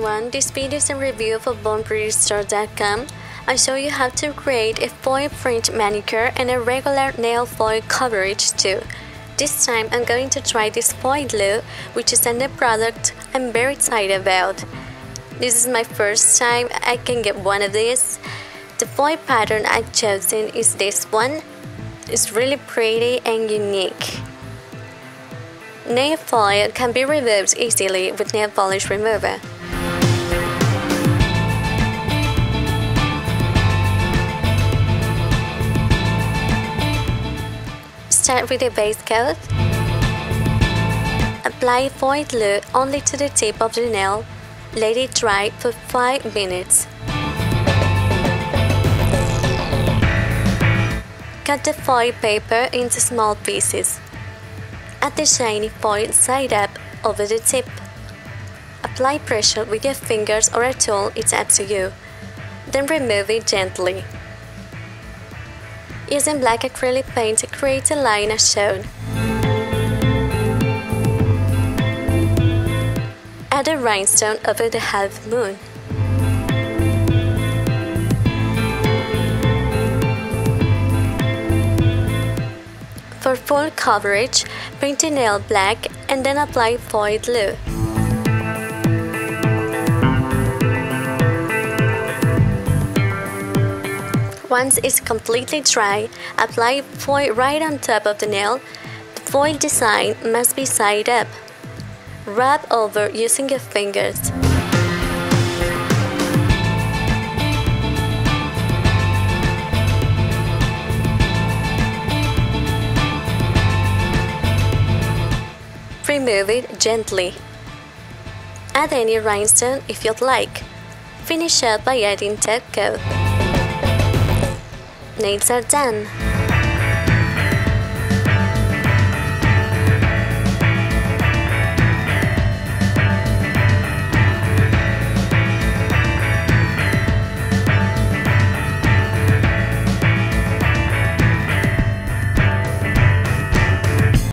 videos a review for BornPrettyStore.com, I show you how to create a foil print manicure and a regular nail foil coverage too. This time I'm going to try this foil glue, which is a new product I'm very excited about. This is my first time I can get one of these. The foil pattern I've chosen is this one. It's really pretty and unique. Nail foil can be removed easily with nail polish remover. Start with a base coat. Apply foil glue only to the tip of the nail. Let it dry for 5 minutes. Cut the foil paper into small pieces. Add the shiny foil side up over the tip. Apply pressure with your fingers or a tool, it's up to you. Then remove it gently. Using black acrylic paint, to create a line as shown. Add a rhinestone over the half moon. For full coverage, paint the nail black and then apply foil glue. Once it's completely dry, apply foil right on top of the nail. The foil design must be side up. Rub over using your fingers. Remove it gently. Add any rhinestone if you'd like. Finish up by adding top coat. Nails are done.